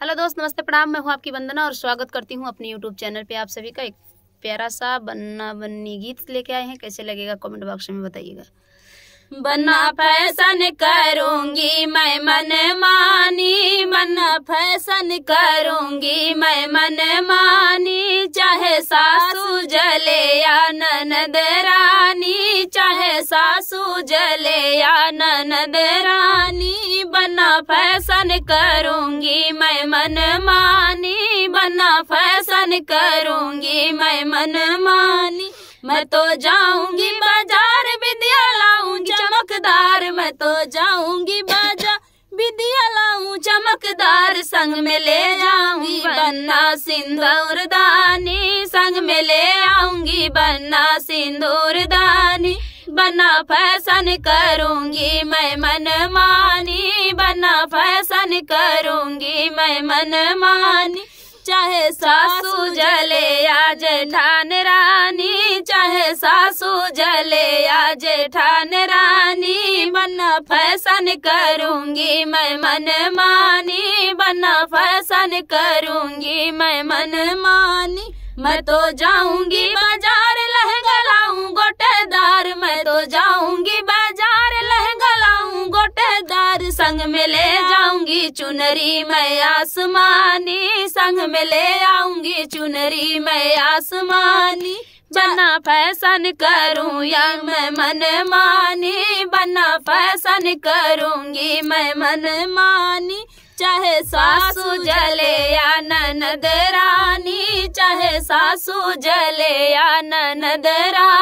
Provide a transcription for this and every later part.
Hello दोस्त, नमस्ते, प्रणाम। मैं हूँ आपकी वंदना और स्वागत करती हूँ अपने यूट्यूब चैनल पे। आप सभी का एक प्यारा सा बन्ना बन्नी गीत लेके आए हैं। कैसे लगेगा कमेंट बॉक्स में बताइएगा। बना फ़ैशन करूँगी, मैं मन मानी। बना फ़ैशन करूँगी, मैं मन मानी। चाहे सासू जले या ननद रानी, चाहे सासू जले या ननद रानी। बना फ़ैशन करूँगी मैं मन मानी बना फ़ैशन करूँगी मैं मन मानी मैं तो जाऊँगी बाज़ार विद्या लाऊं चमकदार। मैं तो जाऊँगी बाज़ार विद्या लाऊं चमकदार। संग में ले जाऊँगी बन्ना सिंदूर दानी। संग में ले आऊँगी बन्ना सिंदूर दानी। बना फ़ैशन करूँगी मैं मन मानी बना फ़ैशन करूँगी मैं मन मानी चाहे सासू जले या जेठान रानी, चाहे सासू जले या जेठान रानी। बना फ़ैशन करूँगी मैं मन मानी बना फ़ैशन करूँगी मैं मन मानी मैं तो जाऊँगी बाज़ार संग में ले जाऊँगी चुनरी मैं आसमानी। संग में ले आऊँगी चुनरी मैं आसमानी। बना फ़ैशन करूँ या मैं मन मानी बना फ़ैशन करूँगी मैं मन मानी चाहे सासू जले या ननद रानी। चाहे सासू जले या ननद रानी।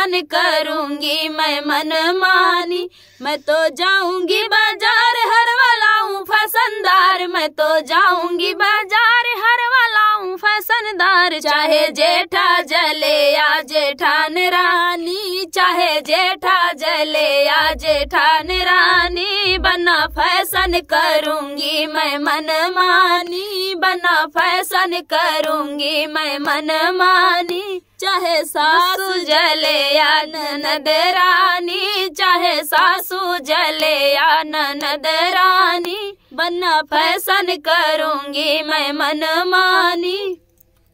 फ़ैशन करूँगी मैं मन मानी मैं तो जाऊँगी बाज़ार, हर वालाऊं फैशनदार मैं तो जाऊँगी बाज़ार, हर वालाऊं फैशनदार चाहे जेठा जले या जेठान रानी चाहे जेठा जले या जेठान रानी बना फ़ैशन करूँगी मैं मन मानी बना फ़ैशन करूँगी मैं मन मानी चाहे सासू जले या ननद रानी चाहे सासू जले या ननद रानी बना फैसन करूँगी मैं मन मानी